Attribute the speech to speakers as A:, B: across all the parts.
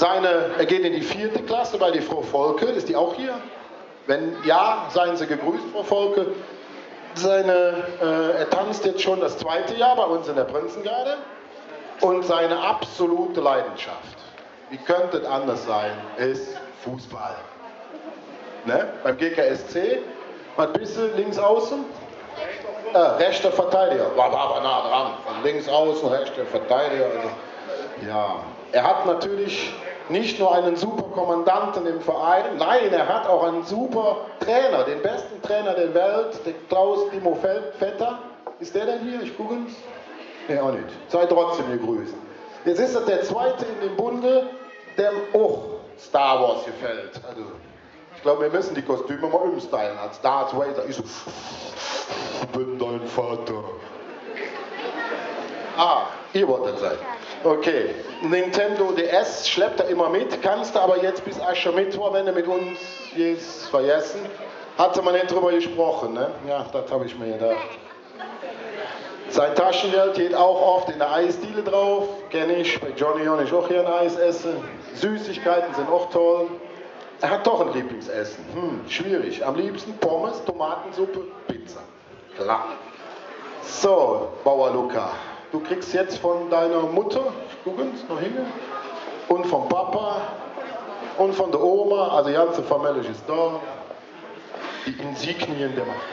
A: Seine, er geht in die vierte Klasse bei die Frau Volke. Ist die auch hier? Wenn ja, seien Sie gegrüßt, Frau Volke. Seine, äh, er tanzt jetzt schon das zweite Jahr bei uns in der Prinzengarde. Und seine absolute Leidenschaft, wie könnte es anders sein, ist Fußball. Ne? Beim GKSC, was bist du, links außen? Äh, rechter Verteidiger, war aber nah dran. Von links außen, rechter Verteidiger. Also, ja, er hat natürlich nicht nur einen super Kommandanten im Verein, nein, er hat auch einen super Trainer, den besten Trainer der Welt, den Klaus Timo Vetter. Ist der denn hier? Ich gucke es. Nee, auch nicht. Sei trotzdem gegrüßt. Jetzt ist er der Zweite in dem Bunde, dem auch Star Wars gefällt. Also, ich glaube, wir müssen die Kostüme mal umstylen. Als Darth Vader, ich so, ich bin dein Vater. Ah, ihr wollt das sein. Okay, Nintendo DS schleppt er immer mit, kannst du aber jetzt bis Aschermittwoch, wenn du mit uns jetzt vergessen. Hatte man nicht drüber gesprochen, ne? Ja, das habe ich mir gedacht. Sein Taschengeld geht auch oft in der Eisdiele drauf, kenne ich. Bei Johnny John ich auch hier ein Eis essen. Süßigkeiten sind auch toll. Er hat doch ein Lieblingsessen. Hm, schwierig. Am liebsten Pommes, Tomatensuppe, Pizza. Klar. So, Bauer Luca. Du kriegst jetzt von deiner Mutter, gucken Sie noch hin, und vom Papa und von der Oma, also die ganze Familie ist da, die Insignien der Macht.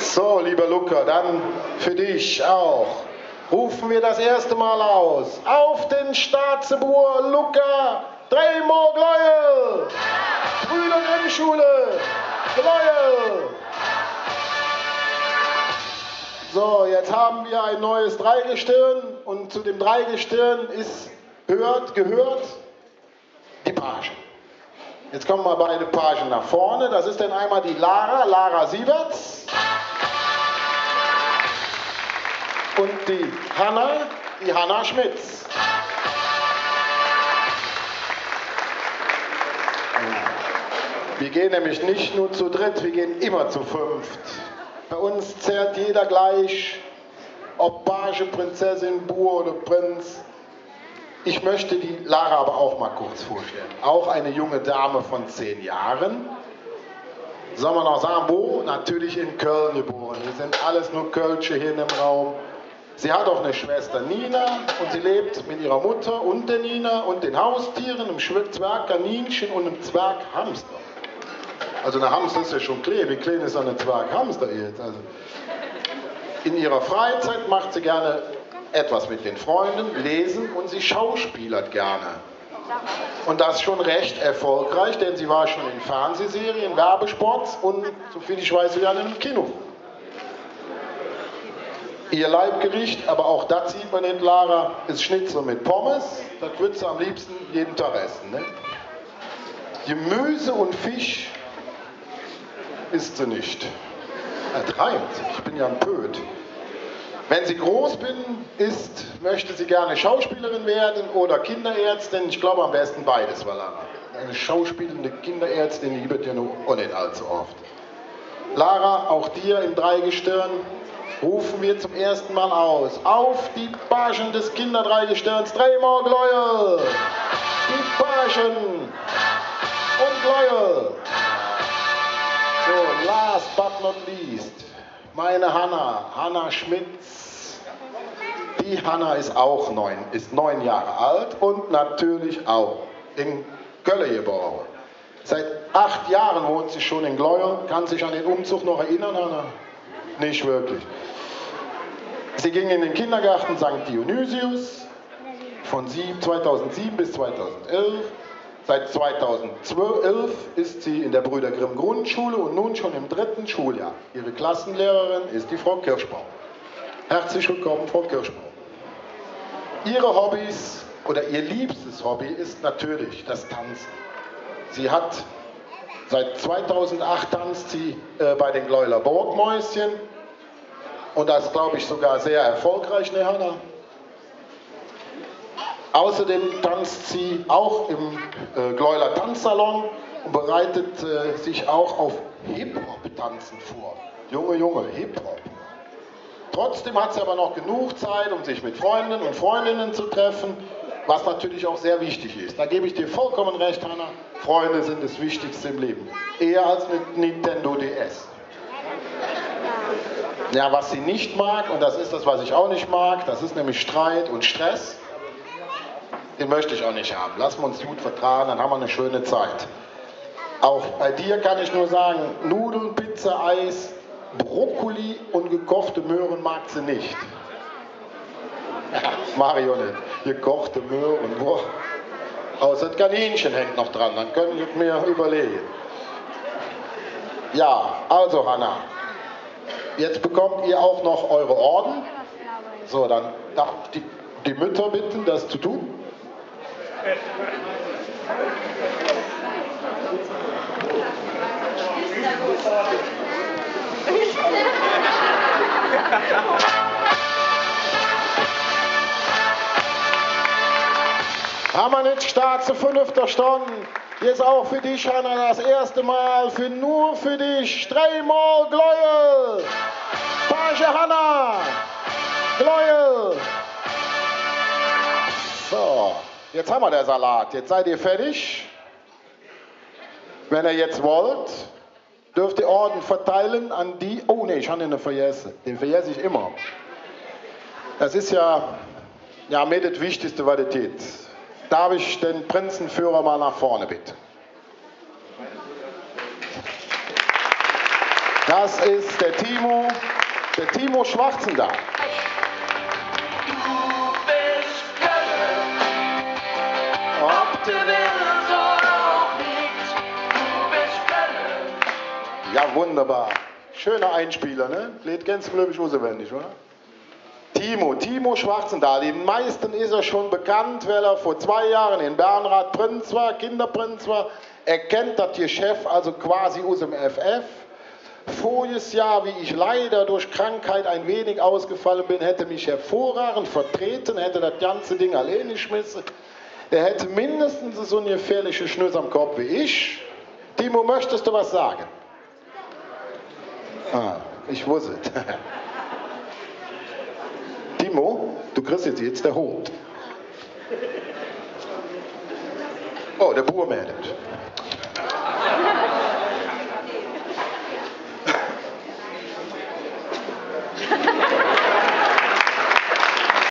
A: So, lieber Luca, dann für dich auch. Rufen wir das erste Mal aus. Auf den Staatsebur, Luca, Drehmo Gleuel. Brüder Grimmschule, Gleuel. So, jetzt haben wir ein neues Dreigestirn und zu dem Dreigestirn ist hört, gehört die Page. Jetzt kommen mal beide Pagen nach vorne. Das ist dann einmal die Lara, Lara Sieberts. Und die Hanna, die Hanna Schmitz. Wir gehen nämlich nicht nur zu dritt, wir gehen immer zu fünft. Bei uns zählt jeder gleich, ob Page, Prinzessin, Bur oder Prinz. Ich möchte die Lara aber auch mal kurz vorstellen. Auch eine junge Dame von zehn Jahren. Soll man auch sagen, wo? Natürlich in Köln geboren. Wir sind alles nur Kölsche hier in dem Raum. Sie hat auch eine Schwester Nina und sie lebt mit ihrer Mutter und der Nina und den Haustieren, einem Zwergkaninchen und einem Zwerghamster. Also eine Hamster ist ja schon klein, wie klein ist eine Zwerghamster jetzt? Also in ihrer Freizeit macht sie gerne etwas mit den Freunden, lesen und sie schauspielert gerne. Und das schon recht erfolgreich, denn sie war schon in Fernsehserien, Werbespots und, soviel ich weiß, sogar in einem Kino. Ihr Leibgericht, aber auch das sieht man in Lara, ist Schnitzel mit Pommes. Das würde sie am liebsten jeden Tag essen. Ne? Gemüse und Fisch isst sie nicht. Er treibt, ich bin ja ein Pöd. Wenn sie groß bin, ist, möchte sie gerne Schauspielerin werden oder Kinderärztin. Ich glaube am besten beides, weil eine schauspielende Kinderärztin, die wird nur auch nicht allzu oft. Lara, auch dir im Dreigestirn rufen wir zum ersten Mal aus. Auf die Pagen des Kinderdreigestirns, Drehmor Gleuel! Die Pagen und Gleuel! So, last but not least, meine Hanna, Hanna Schmitz. Die Hanna ist auch neun, ist neun Jahre alt und natürlich auch in Köln geboren. Seit acht Jahren wohnt sie schon in Gleuer. Kann sich an den Umzug noch erinnern, Hanna? Nicht wirklich. Sie ging in den Kindergarten St. Dionysius von 2007 bis 2011. Seit 2011 ist sie in der Brüder Grimm Grundschule und nun schon im dritten Schuljahr. Ihre Klassenlehrerin ist die Frau Kirschbaum. Herzlich willkommen, Frau Kirschbaum. Ihre Hobbys oder ihr liebstes Hobby ist natürlich das Tanzen. Sie hat seit 2008 tanzt sie äh, bei den Gleuler Burgmäuschen und das glaube ich sogar sehr erfolgreich, ne Hanna? Außerdem tanzt sie auch im äh, Gleuler Tanzsalon und bereitet äh, sich auch auf Hip-Hop-Tanzen vor. Junge, Junge, Hip-Hop. Trotzdem hat sie aber noch genug Zeit, um sich mit Freundinnen und Freundinnen zu treffen, was natürlich auch sehr wichtig ist. Da gebe ich dir vollkommen recht, Hanna. Freunde sind das Wichtigste im Leben. Eher als mit Nintendo DS. Ja, was sie nicht mag, und das ist das, was ich auch nicht mag, das ist nämlich Streit und Stress. Den möchte ich auch nicht haben. Lassen wir uns gut vertragen, dann haben wir eine schöne Zeit. Auch bei dir kann ich nur sagen, Nudeln, Pizza, Eis, Brokkoli und gekochte Möhren mag sie nicht. Mario nicht. Gekochte Möhren, boah. Außer das Kaninchen hängt noch dran, dann können ich mir überlegen. Ja, also Hanna, jetzt bekommt ihr auch noch eure Orden. So, dann darf die, die Mütter bitten, das zu tun. Haben wir nicht Start zu fünfter Stunde. Jetzt auch für dich, Hanna, das erste Mal, für nur für dich, dreimal Gleuel. Page Hanna, Gleuel. So, jetzt haben wir den Salat. Jetzt seid ihr fertig. Wenn ihr jetzt wollt, dürft ihr Orden verteilen an die. Oh ne, ich habe den vergessen. Den vergesse ich immer. Das ist ja, ja mir das Wichtigste, was das geht. Darf ich den Prinzenführer mal nach vorne bitten? Das ist der Timo, der Timo Schwarzendahl. Ja, wunderbar. Schöner Einspieler, ne? Lädt ganz glücklich auswendig, oder? Timo, Timo Schwarzendahl. Den meisten ist er schon bekannt, weil er vor zwei Jahren in Bernrad Prinz war, Kinderprinz war. Er kennt das Geschäft also quasi aus dem FF. Voriges Jahr, wie ich leider durch Krankheit ein wenig ausgefallen bin, hätte mich hervorragend vertreten, hätte das ganze Ding alleine geschmissen. Der hätte mindestens so eine gefährliche Schnüss am Kopf wie ich. Timo, möchtest du was sagen? Ah, ich wusste es. Timo, du kriegst jetzt, der Hund. Oh, der Bur meldet.